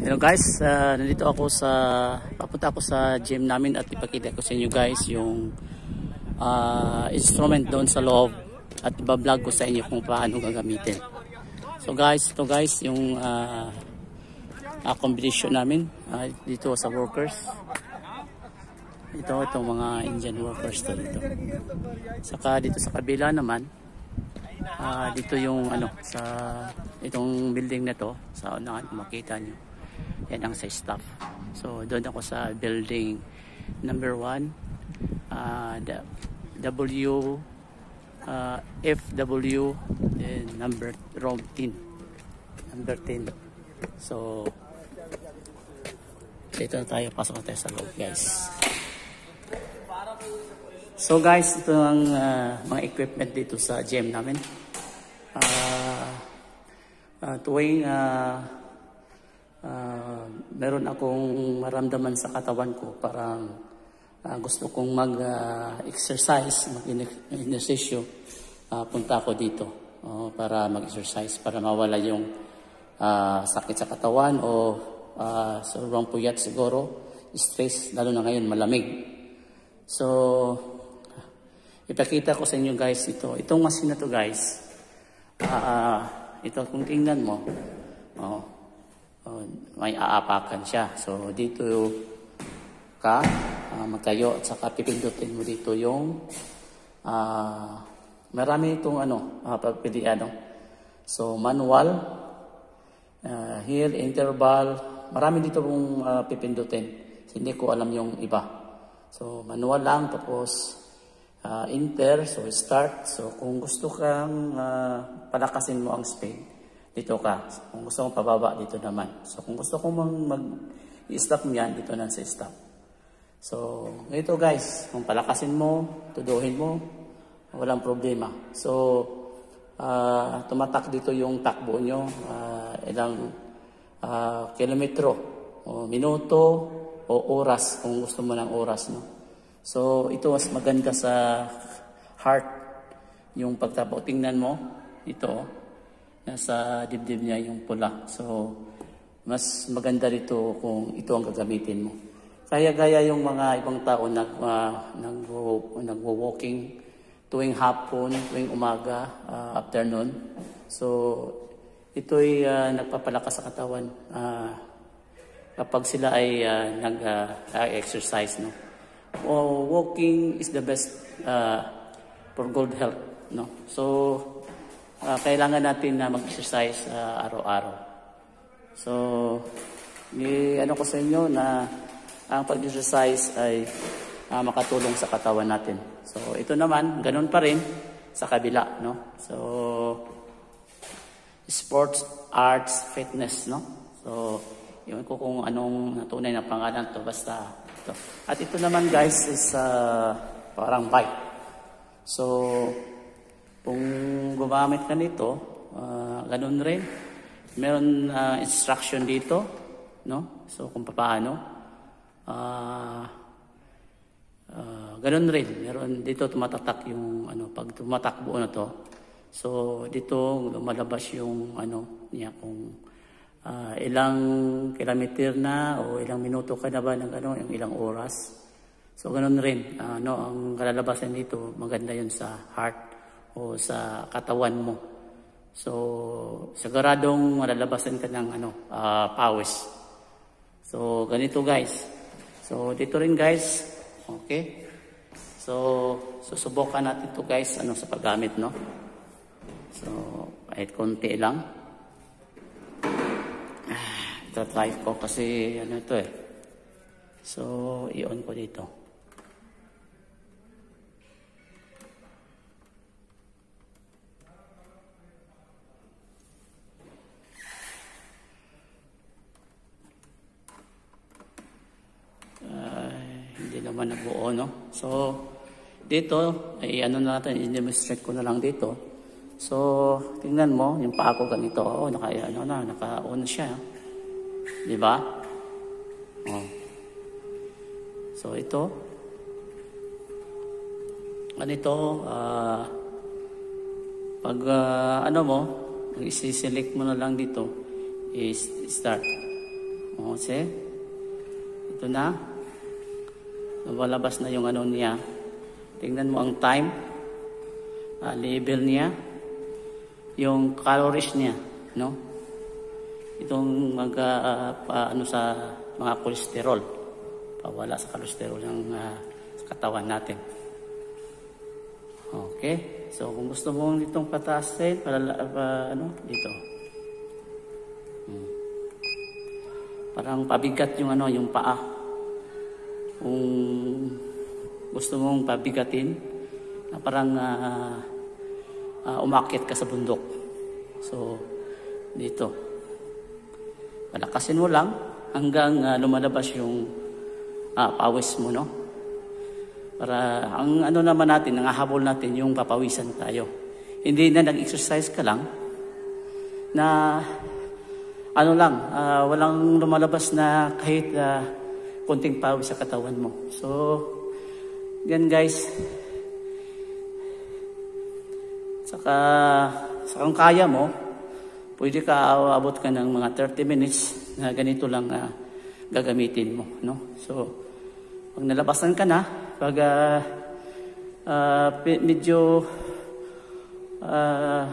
Hello guys, uh, nandito ako sa papunta ako sa gym namin at ipakita ko sa inyo guys yung uh, instrument doon sa loob at iba-vlog ko sa inyo kung paano gagamitin. So guys, ito guys yung uh, uh, competition namin uh, dito sa workers. Ito itong mga Indian workers to dito. Saka dito sa kabila naman uh, dito yung ano sa itong building na to sa unahan makita nyo. Yan ang sa staff. So doon ako sa building number 1 uh, W uh, FW then number room 10 number 10 so dito na tayo pasok na tayo sa loob guys so guys ito ang uh, mga equipment dito sa gym namin. Uh, uh, tuwing uh, uh, meron akong maramdaman sa katawan ko parang uh, gusto kong mag-exercise, uh, mag-exercise uh, punta ako dito uh, para mag-exercise para mawala yung uh, sakit sa katawan o uh, sobrang puyat siguro stress lalo na ngayon malamig. So ipakita ko sa inyo guys ito itong machine na to guys uh, ito kung tingnan mo oh, uh, may aapakan siya. So dito ka uh, magtayo at saka pipindutin mo dito yung uh, marami itong ano uh, pagpilian. No? So manual, uh, here interval, marami dito pong uh, pipindutin. Hindi ko alam yung iba. So manual lang tapos uh, enter, so start. So kung gusto kang uh, palakasin mo ang speed, dito ka. Kung gusto kong pababa, dito naman. So, kung gusto kong mag-stop niyan, dito na sa stop. So, ito guys, kung palakasin mo, tuduhin mo, walang problema. So, uh, tumatak dito yung takbo nyo, uh, ilang uh, kilometro, o minuto, o oras, kung gusto mo ng oras. No? So, ito mas maganda sa heart, yung pagtapo. Tingnan mo, ito, nasa dibdib niya yung pula. So, mas maganda rito kung ito ang gagamitin mo. Kaya gaya yung mga ibang tao nag, uh, nagwo-walking tuwing hapon, tuwing umaga, uh, afternoon. So, ito'y uh, nagpapalakas sa katawan uh, kapag sila ay uh, nag-exercise. Uh, no? Walking is the best uh, for good health. No? So, uh, kailangan natin na mag-exercise uh, araw-araw. So, ni ano ko sa inyo na ang pag-exercise ay uh, makatulong sa katawan natin. So, ito naman, ganun pa rin sa kabila, no? So, sports, arts, fitness, no? So, yun ko kung anong tunay na pangalan to basta ito. At ito naman guys is uh, parang bike. So, kung gumamit ka nito, uh, ganun rin. Meron uh, instruction dito, no? So kung paano. Uh, uh, ganun rin. Meron dito tumatatak yung ano, pag tumatakbo na to. So dito lumalabas yung ano niya kung uh, ilang kilometer na o ilang minuto ka na ba ng ano, yung ilang oras. So ganun rin, uh, no, ang kalalabasan dito maganda yun sa heart o sa katawan mo. So, siguradong malalabasan ka ng ano, uh, pawis. So, ganito guys. So, dito rin guys. Okay. So, susubukan natin to guys ano sa paggamit, no? So, kahit konti lang. Try ko kasi ano ito eh. So, i-on ko dito. naman nabuo, no? So, dito, ay ano natin, i-demonstrate ko na lang dito. So, tingnan mo, yung paa ko ganito, oh, naka, ano na, naka-on siya. Di ba? Oh. So, ito, ganito, uh, pag, uh, ano mo, isi-select mo na lang dito is start. O, see? Ito na. Nabalabas na yung ano niya. Tingnan mo ang time. Uh, label niya. Yung calories niya. No? Itong mag, uh, pa, ano sa mga kolesterol. Pawala sa kolesterol ng uh, sa katawan natin. Okay? So, kung gusto mo itong pataasin, para, pa, ano, dito. Hmm. Parang pabigat yung ano, yung paa. Kung gusto mong pabigatin, na parang uh, uh, umakyat ka sa bundok. So, dito. Palakasin mo lang hanggang uh, lumalabas yung uh, pawis mo, no? Para ang ano naman natin, nangahabol natin yung papawisan tayo. Hindi na nag-exercise ka lang na ano lang, uh, walang lumalabas na kahit uh, konting pawis sa katawan mo. So, yan guys. Saka, sa kung kaya mo, pwede ka aabot ka ng mga 30 minutes na ganito lang uh, gagamitin mo. No? So, pag nalabasan ka na, pag uh, uh, medyo uh,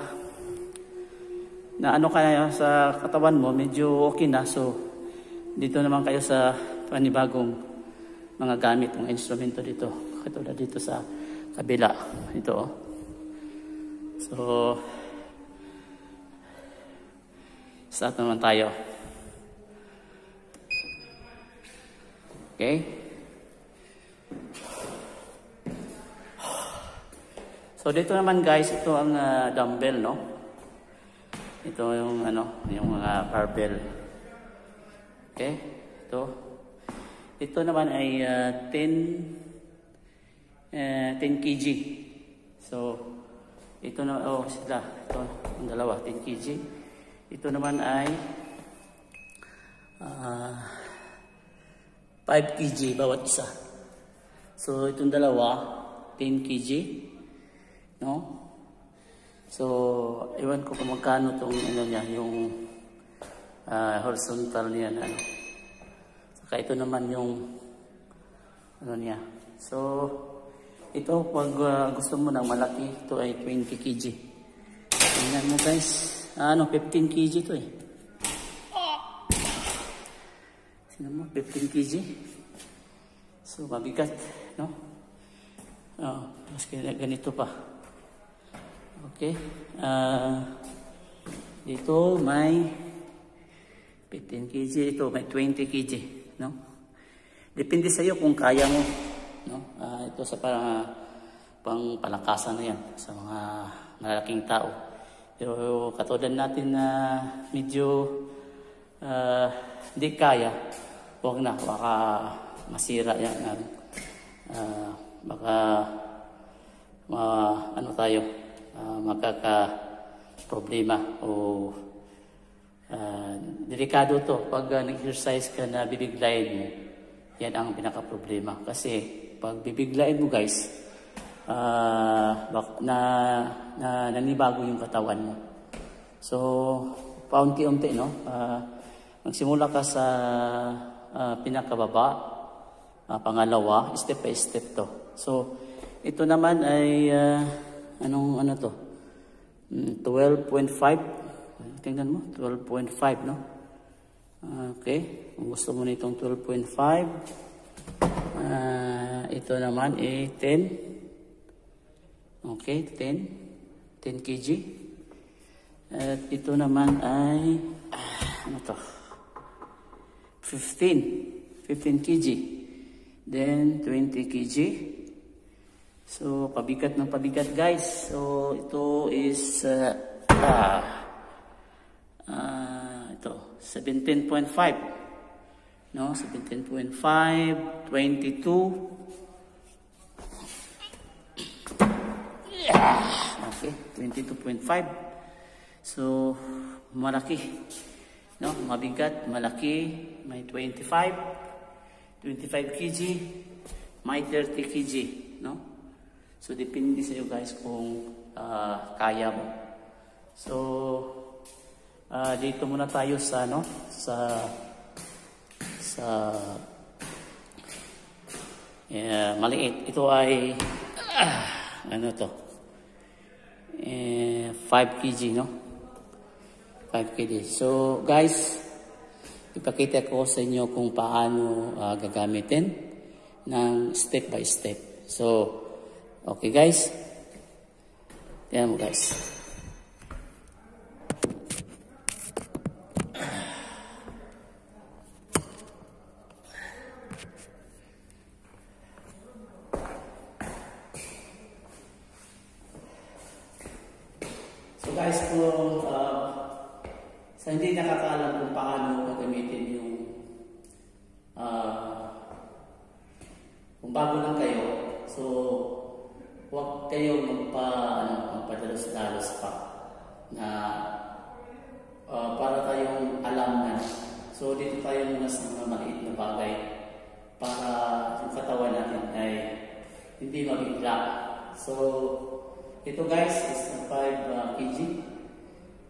na ano kaya sa katawan mo, medyo okay na. So, dito naman kayo sa panibagong mga gamit, mga instrumento dito. Katulad dito sa kabila. Ito. Oh. So, start naman tayo. Okay? So dito naman guys, ito ang uh, dumbbell, no? Ito yung ano, yung uh, barbell. Okay? Ito. Ito naman ay uh, 10 uh, 10 kg. So ito na oh sila, ito ang dalawa 10 kg. Ito naman ay uh, 5 kg bawat isa. So itong dalawa 10 kg. No? So, iwan ko kung magkano itong ano niya, yung uh, horizontal niya na ano. Saka ito naman yung ano niya. So, ito pag uh, gusto mo ng malaki, ito ay 20 kg. Tingnan mo guys. Ano, 15 kg ito eh. Sino mo, 15 kg. So, mabigat, no? Oh, mas ganito pa. Okay. Uh, dito may 15 kg. Ito may 20 kg. No? Depende sa iyo kung kaya mo. No? Uh, ito sa parang pang palakasan na yan sa mga malalaking tao. Pero katulad natin na medyo uh, hindi kaya, huwag na. Baka masira yan. Uh, baka uh, ano tayo, uh, makaka-problema o uh, delikado to pag uh, nag-exercise ka na bibiglayin mo. Yan ang pinaka-problema. Kasi pag bibiglayin mo guys, uh, na, na nanibago yung katawan mo. So, paunti-unti, no? Uh, magsimula ka sa uh, pinakababa, uh, pangalawa, step by step to. So, ito naman ay uh, Anong ano to? 12.5. Hmm, Tingnan mo, 12.5, no? Okay. Kung gusto mo nitong 12.5, uh, ito naman ay 10. Okay, 10. 10 kg. At ito naman ay, ano to? 15. 15 kg. Then, 20 kg. So, pabigat ng pabigat guys. So, ito is uh, uh, uh, ito, 17.5. No, 17.5, 22. Okay, 22.5. So, malaki. No, mabigat, malaki. May 25. 25 kg. May 30 kg. No? So, depende sa iyo guys kung uh, kaya mo. So, Ah, dito muna tayo sa ano, sa sa yeah, maliit. Ito ay ah, ano to? Eh, 5 kg, no? 5 kg. So, guys, ipakita ko sa inyo kung paano ah, gagamitin ng step by step. So, okay guys. Tingnan mo guys. So guys, kung uh, sa hindi nakakaalam kung paano gagamitin yung uh, kung bago lang kayo, so huwag kayo magpa, ano, magpadalos-dalos pa na uh, para tayong alam na. So dito tayo muna sa mga maliit na bagay para yung katawan natin ay hindi mabigla. So ito guys is 5 uh, kg.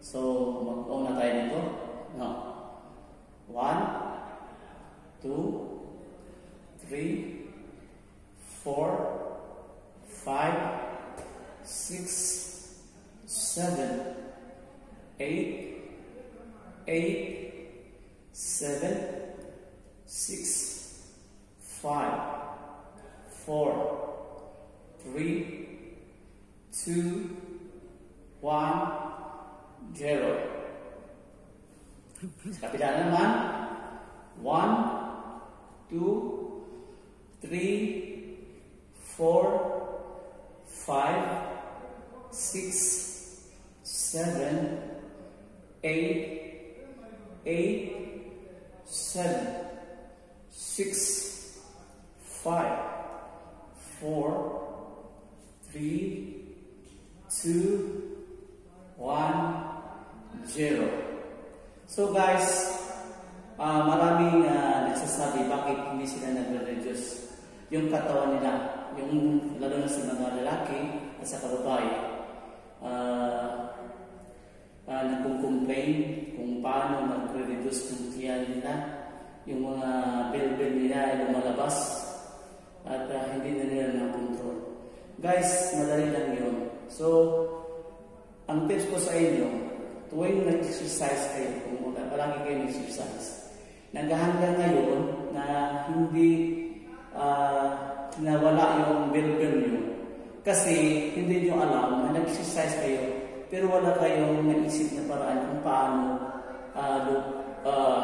So mag-on na tayo nito. No. 1 2 3 four, five, six, seven, eight, eight, seven, six, five, four, three, two, one, zero. Sa kapila naman, one, two, three, four, five, six, seven, eight, eight, seven, six, five, four, three, two, one, zero. So guys, uh, maraming uh, nagsasabi bakit hindi sila nagre-reduce yung katawan nila, yung lalo na sa mga lalaki at sa kababae, uh, uh, nagko-complain kung paano mag-reduce ng tiyan nila, yung mga belbel nila ay lumalabas at uh, hindi na nila na-control. Guys, madali lang yun. So, ang tips ko sa inyo, tuwing nag-exercise kayo, kung palagi kayo nag-exercise, naghahanggang ngayon na hindi uh, nawala yung bilbil nyo. Kasi hindi nyo alam na nag-exercise kayo, pero wala kayong naisip na paraan kung paano uh, uh,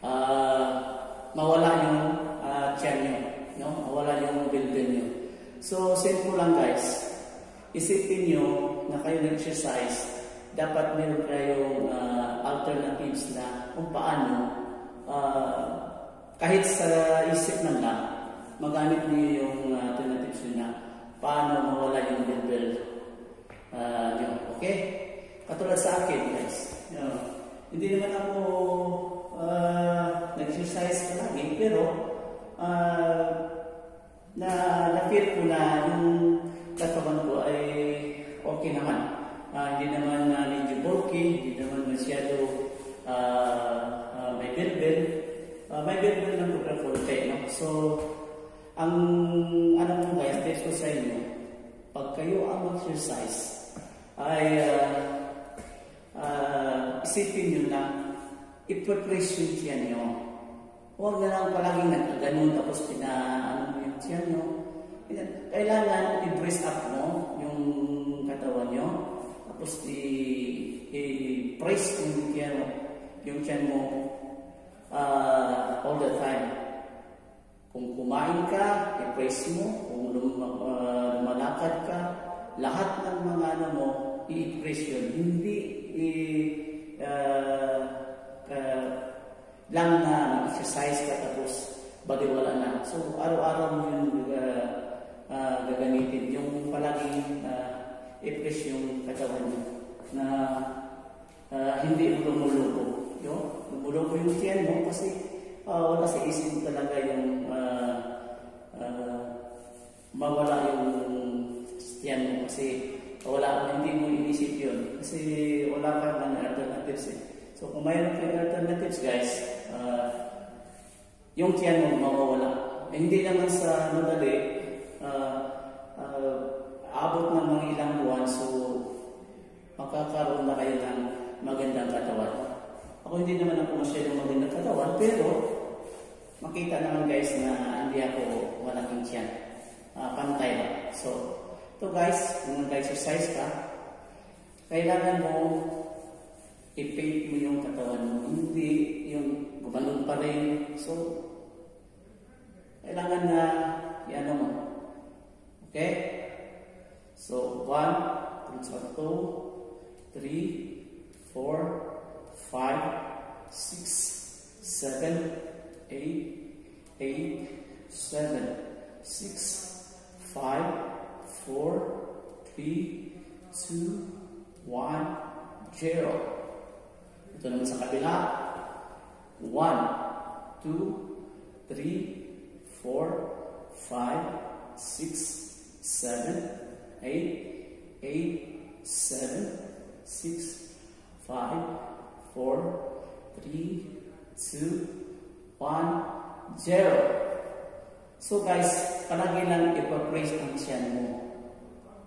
uh, mawala yung uh, tiyan nyo, no? mawala yung bilbil nyo. So, simple lang guys. Isipin nyo na kayo nag-exercise, dapat meron kayong uh, alternatives na kung paano uh, kahit sa isip man lang, magamit niyo yung uh, alternatives nyo na paano mawala yung bilbil uh, nyo. Okay? Katulad sa akin, guys. You know, hindi naman ako uh, nag-exercise palagi, pero uh, na na-feel ko na yung katawan ko ay okay naman. Uh, hindi naman uh, medyo bulky, hindi naman masyado uh, uh, may bilbil. Uh, may bilbil ng pagka konti. No? So, ang ano mo guys, test ko sa inyo, pag kayo ang exercise ay uh, uh, isipin nyo na i-press yung tiyan nyo. Huwag na lang palaging nagkaganon tapos pina, ano tiyan nyo. Kailangan i-brace up mo yung katawan nyo. Tapos i-press yung tiyan mo, yung tiyan mo uh, all the time. Kung kumain ka, i-press mo. Kung lum uh, lumalakad ka, lahat ng mga ano mo, i-press yun. Hindi i uh, uh, lang na exercise ka baliwala na. So, araw-araw mo yung uh, uh, gagamitin. Yung palaging uh, i-press yung katawan mo na uh, hindi lumulubo. Yung, lumulubo yung tiyan mo kasi uh, wala sa isip talaga yung uh, uh, mawala yung tiyan mo kasi wala hindi mo inisip yun kasi wala ka man alternatives eh. So kung mayroon kayong alternatives guys, uh, yung tiyan mo mawawala. Eh, hindi naman sa madali, uh, uh, abot ng mga ilang buwan, so makakaroon na kayo ng magandang katawan. Ako hindi naman ako masyadong magandang katawan, pero makita naman guys na hindi ako malaking tiyan. Uh, pantay lang. So, ito guys, kung nag-exercise ka, kailangan mo i-paint mo yung katawan mo. Hindi yung gumanon pa rin. So, kailangan na i-ano mo. Okay? So, one, two, three, four, five, six, seven, eight, eight, seven, six, five, four, three, two, one, zero. Ito naman sa kabila. One, two, three, four, five, six, seven, eight, eight, seven, six, five, four, three, two, one, zero. So guys, palagi lang ipapraise ang tiyan mo.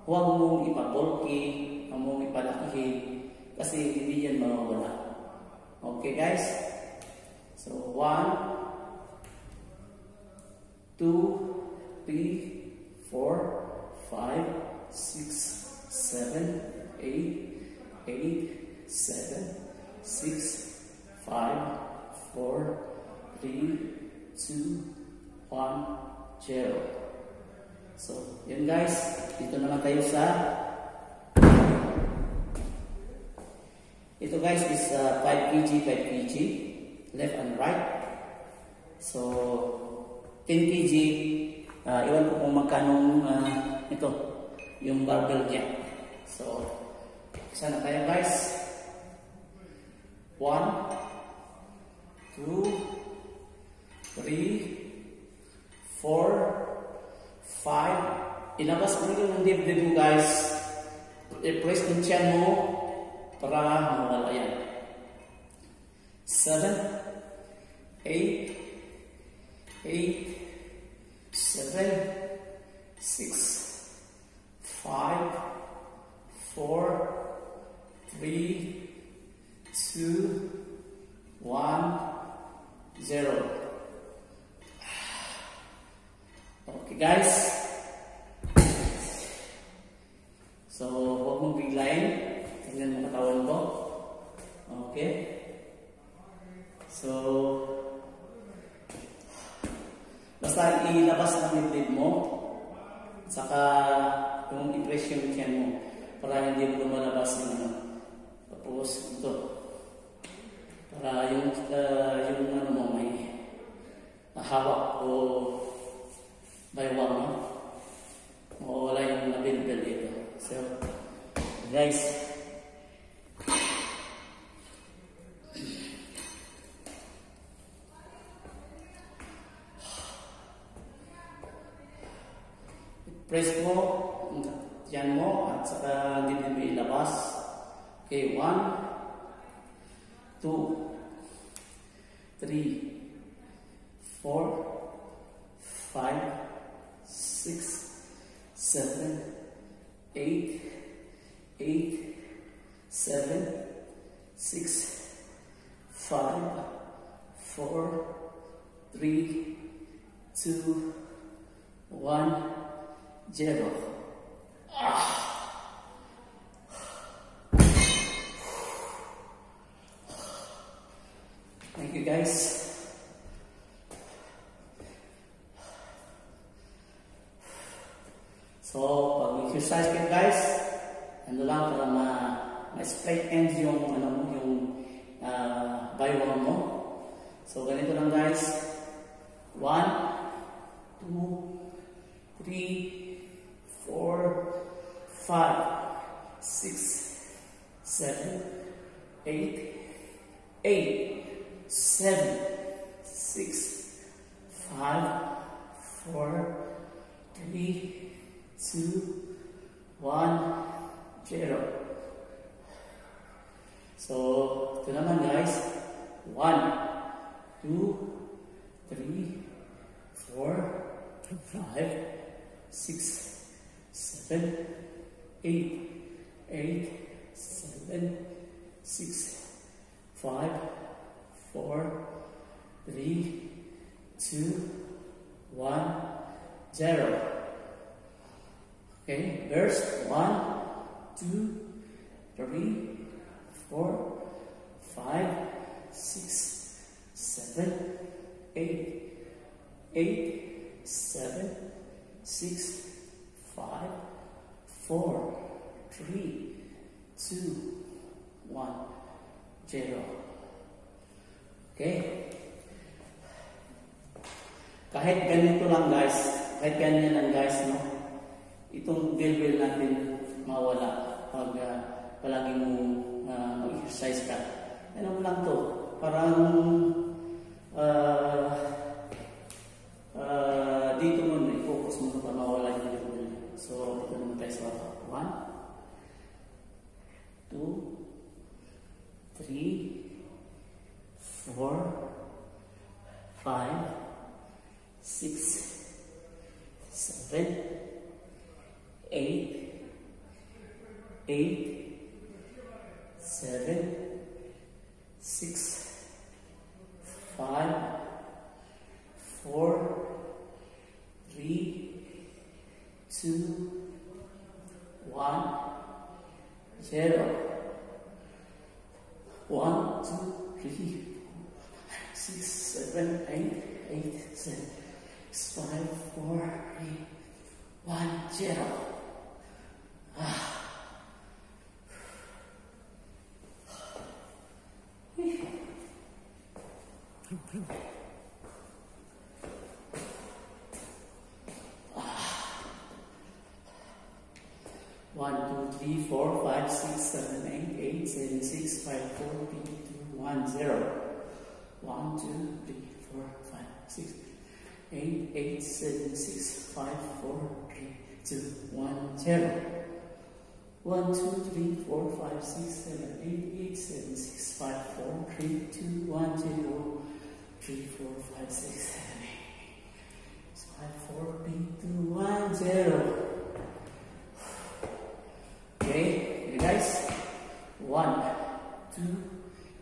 Huwag mong ipabulki, huwag mong ipalakihin, kasi hindi yan mawawala. Okay guys? So, one, two, three, four, five, six, seven, eight, eight, seven, six, five, four, three, two, one, zero. So, yun guys. Dito naman tayo sa Ito guys is uh, 5 kg, 5 kg, left and right. So, 10 kg, uh, iwan ko kung magkano uh, ito, yung barbell niya. So, isa na tayo guys. 1, 2, 3, 4, 5. Ilabas mo yung dibdib mo guys. I-press yung tiyan mo para mawala yan. 7, 8, 8, 7, 6, 5, 4, 3, 2, 1, 0. Okay guys. So, huwag mong biglayin. Tingnan mo katawan ko. Okay? So, basta ilabas ang dibdib mo. Saka, yung impression tiyan mo. Para hindi mo lumalabas yung ano. Tapos, ito. Para yung, uh, yung ano mo may hawak o baywang mo. Mawawala yung nabilbil dito. So, guys, Facebook yan mo at saka hindi mo ilabas. Okay, 1, 2, 3, 4, 5, 6, 7, 8, 8, 7, 6, 5, 4, 3, 2, 1, Dziewo. Thank you guys. So, pag exercise kayo guys, ano lang para ma-straight ma ends yung seven, eight, eight, seven, six, five, four, three, two, one, zero. So, ito naman guys. 1, 2, 3, 4, 5, 6, 7, 8, 8, 7, 6, 5, 4, 3, 2, 1, 0. Okay, verse 1, 2, 3, 4, 5, 6, 7, 8, 8, 7, 6, 5, 4, 3, 2, 1, 0. Okay? Kahit ganito lang guys, kahit ganyan lang guys, no? Itong bill natin mawala pag uh, palagi mo uh, mag-exercise ka. Ano lang to? Parang uh, uh, eight, D4, 5, 6, 7, 8, 8, 7, 6, 5, 4, 3, 2, 1, 0. 1, 2, 3, 4, 5, 6, 8, 8, 7, 6, 5, 4, 3, 2, 1, 0. 1, 2, 3, 4, 5, 6, 7, 8, 8, 7, 6, 5, 4, 3, 2, 1, 0, 3, 4, 5, 6, 7, 8, 5, 4, 3, 2, 1, 0. Okay, guys. One, two,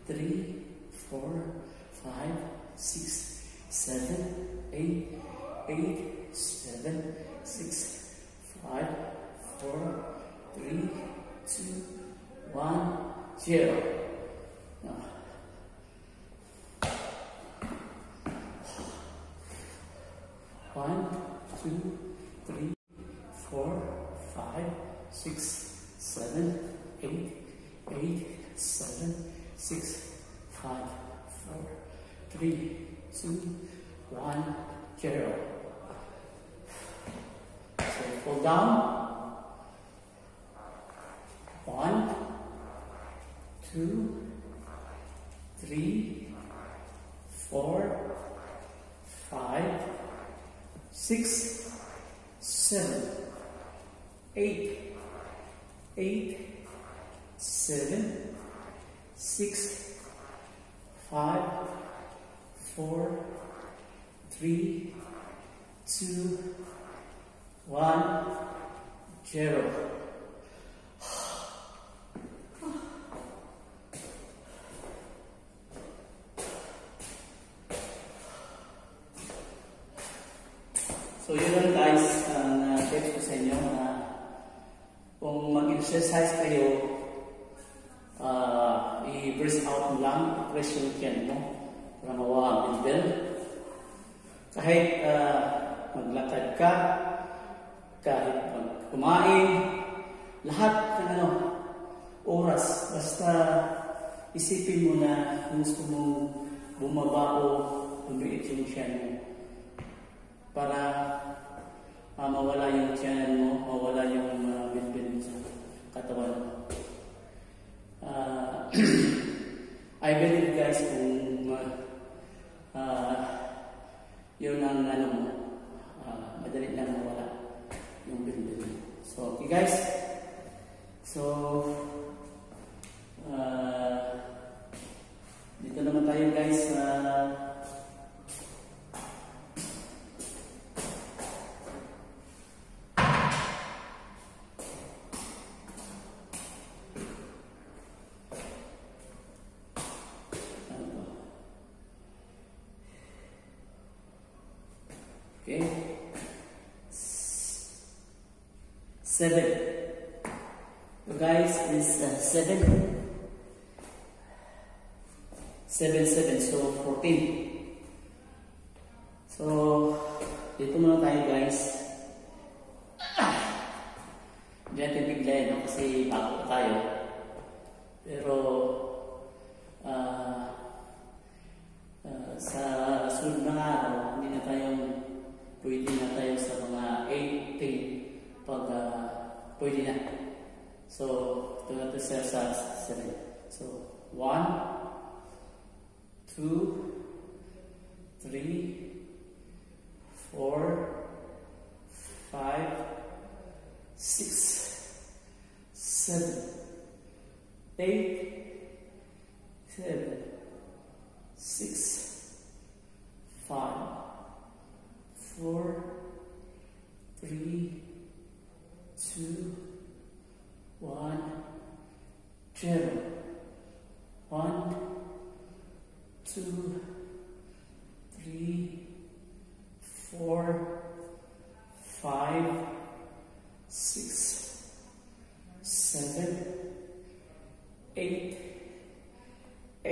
three, four, five, six, seven, eight, eight, seven, six, five, four, three, two, one, zero. One, two, three, four, five, six, seven, eight, eight, seven, six, five, four, three, two, one, zero. So pull down. One, two, three, four, five, six, seven, isipin mo na gusto mong bumaba o lumiit yung tiyan mo para uh, mawala yung tiyan mo, mawala yung uh, bilbil sa katawan mo. Uh, I believe guys kung uh, uh, yun ang ano mo, uh, madali lang mawala yung bilbil. So, okay guys. So, uh, dito naman tayo guys sa Okay. Seven. 7-7, so 14. So, dito muna tayo guys.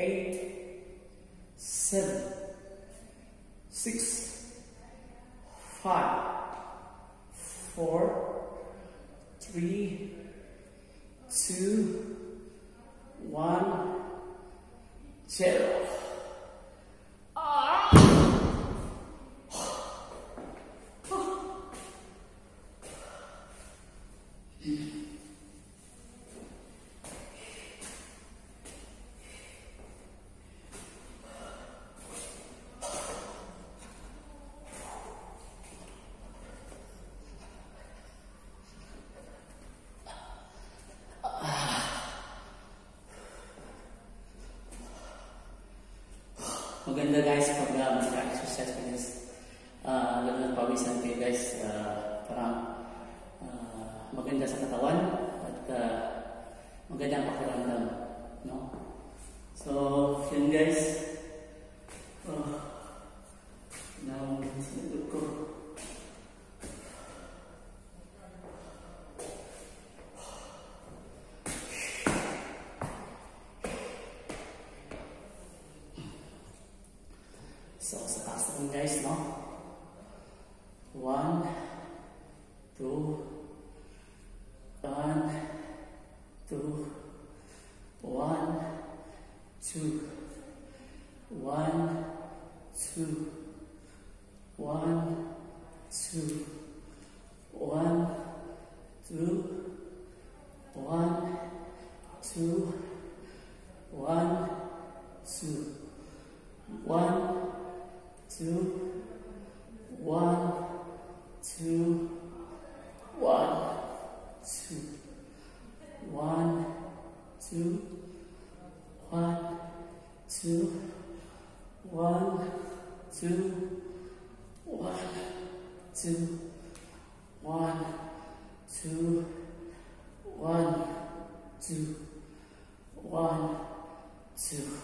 eight, seven. the guys two, one, two.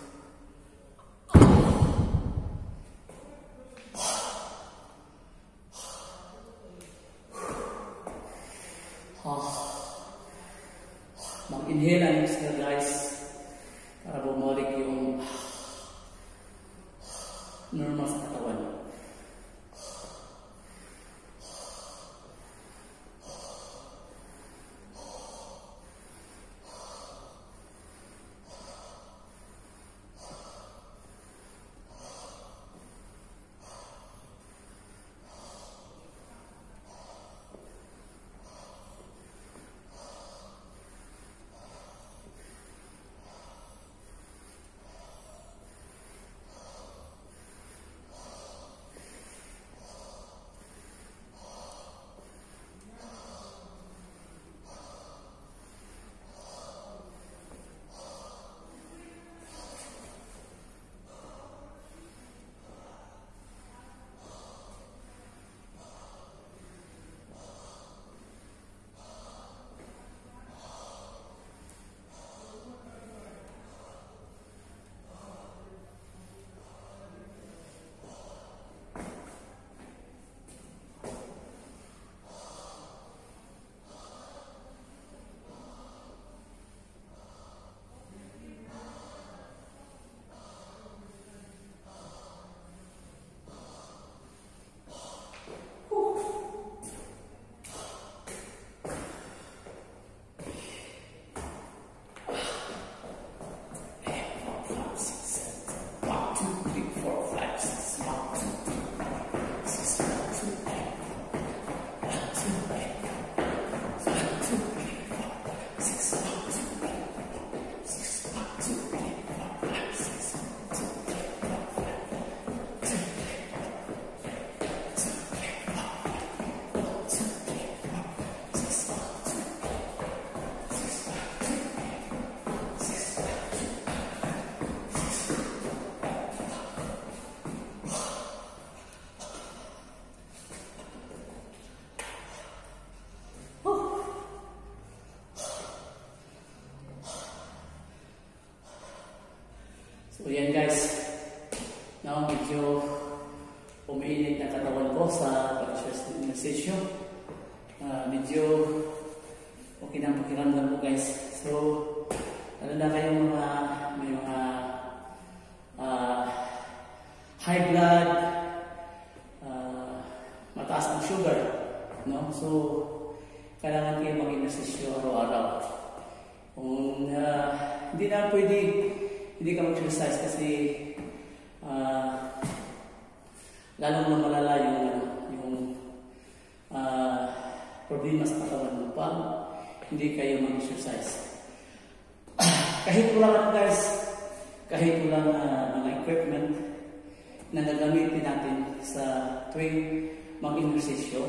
Na nagamitin natin sa tuwing mag-exercisyo,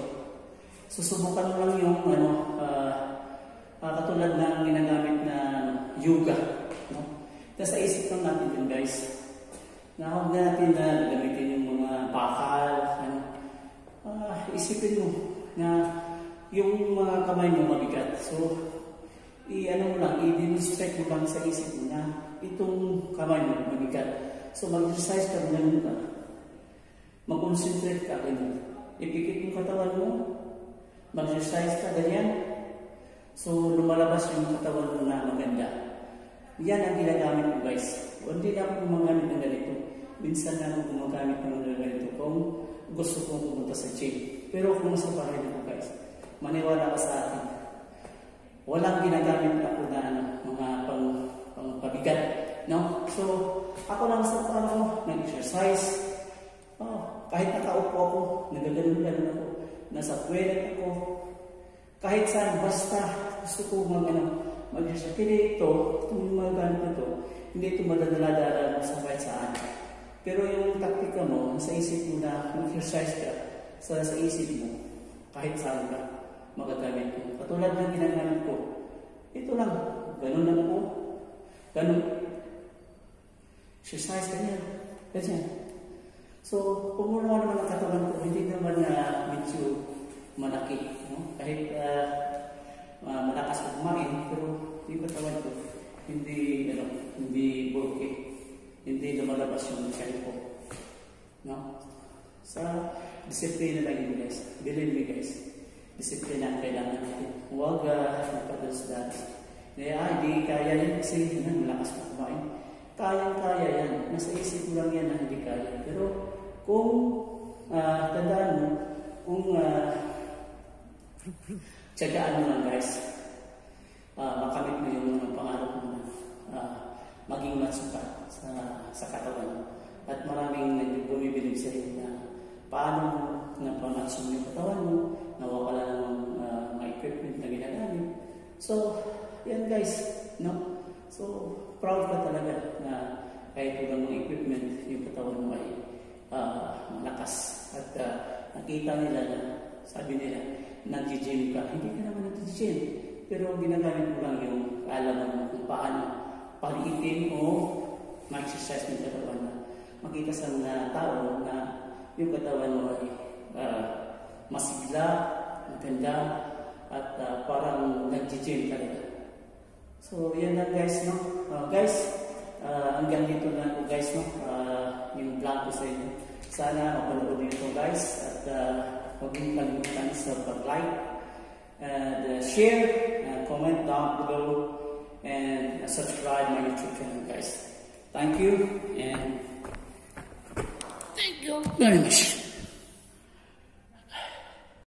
susubukan mo lang yung ano, uh, uh, katulad ng ginagamit na yoga. No? Sa isip lang natin yun guys, na huwag natin na gamitin yung mga bakal, ano, uh, isipin mo na yung mga kamay mo mabigat. So, i-ano mo lang, i-demonstrate mo lang sa isip mo na itong kamay mo mabigat. So, mag-exercise ka, ganun ka. Mag-concentrate ka, ganun. Ipikit yung katawan mo, mag-exercise ka, ganyan. So, lumalabas yung katawan mo na maganda. Yan ang ginagamit ko, guys. Hindi na ako gumagamit ng ganito. Minsan na ako gumagamit ng ganito kung gusto kong pumunta sa gym. Pero kung sa bahay na ko, guys, maniwala ka sa akin. Walang ginagamit ako na ano, mga pang, pang pabigat. No? So, ako lang sa ano, nag-exercise. Oh, kahit nakaupo ako, nagaganon-ganon ako, nasa toilet ako, kahit saan, basta gusto ko mag, ano, mag-exercise. Kaya ito, itong mga gamit na ito, hindi ito madadala-dala sa kahit saan. Pero yung taktika mo, sa isip mo na mag-exercise ka, sa, sa isip mo, kahit saan ka magagamit ko. Katulad ng ginagamit ko. Ito lang. Ganun lang po. Ganun. Exercise ganyan. Ganyan. So, ano naman ang katawan ko, hindi naman na medyo malaki. No? Kahit uh, uh, malakas ko kumain, pero yung katawan ko, hindi, ano, hindi bulky. Hindi lumalabas yung chan ko. No? Sa disiplina lang yun, guys. Believe me, guys disiplina ang kailangan natin. Huwag uh, magpadusdat. Kaya, ah, hindi kaya yan kasi yan, malakas na kumain. Kayang-kaya yan. Nasa isip mo lang yan na hindi kaya. Pero kung uh, tandaan mo, kung uh, tsagaan mo lang guys, uh, makamit mo yung mga pangarap mo na uh, maging matsuka sa, sa katawan. At maraming bumibilib sa iyo na paano mo na pamatsun yung katawan mo, nawawala ng uh, mga equipment na ginagamit. So, yan guys, no? So, proud ka talaga na kahit walang mga equipment, yung katawan mo ay uh, malakas. At uh, nakita nila na, sabi nila, nag-gym ka. Hindi ka naman nag-gym. Pero ginagamit mo lang yung kaalaman mo kung paano paliitin o ma-exercise ng katawan na makita sa mga tao na yung katawan mo ay uh, masigla, maganda, at uh, parang nag-gym talaga. So, yan lang guys, no? Uh, guys, uh, hanggang dito na po guys, no? Uh, yung vlog ko sa inyo. Sana mapanood nyo guys at uh, huwag yung kalimutan sa pag-like and uh, share, uh, comment down below and uh, subscribe my YouTube channel guys. Thank you and thank you very much.